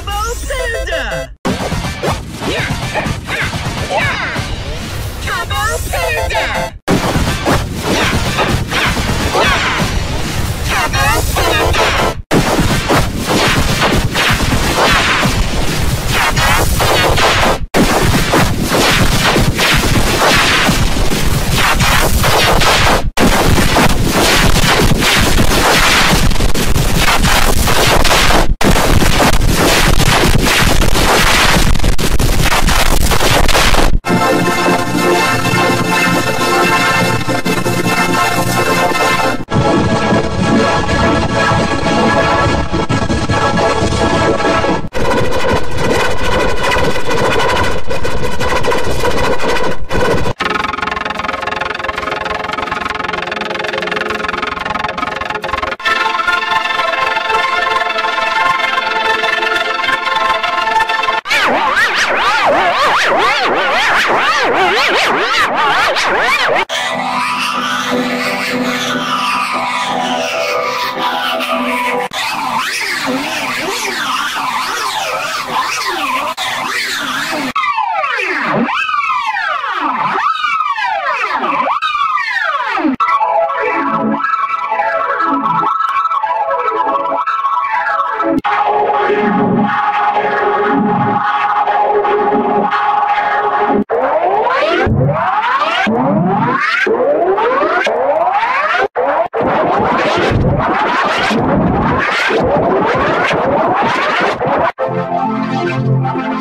Combo Panda!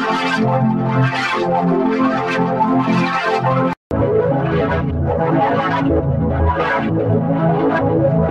Thank you.